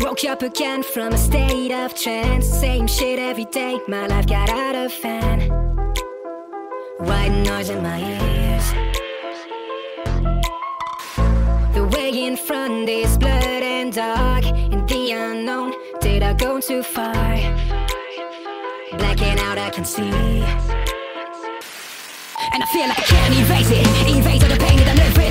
Woke up again from a state of trance. Same shit every day. My life got out of hand. White noise in my ears. The way in front is blood and dark. In the unknown, did I go too far? Blacking out, I can see. And I feel like I can't erase it. Erase all the pain that I live.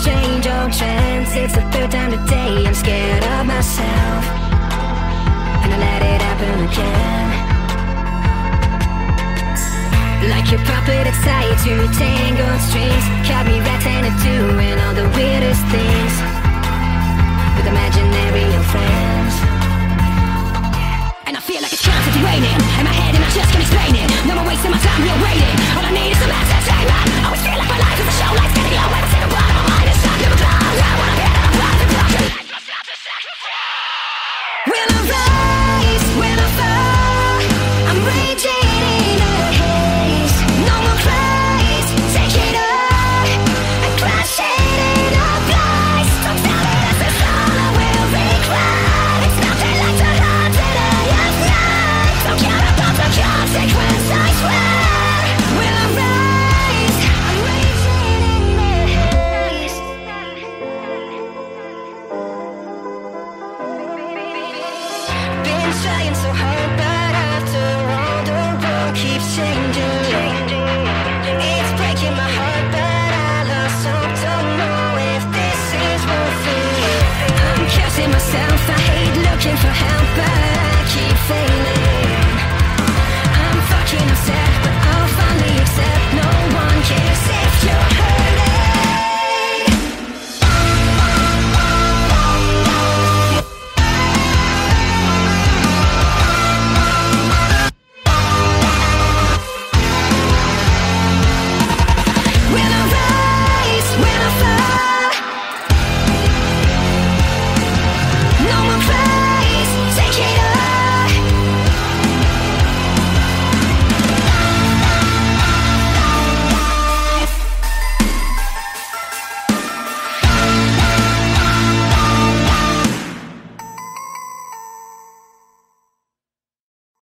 strange old trance It's the third time today. I'm scared of myself. And I let it happen again. Like your puppet excited to tangled strings I'm trying so hard.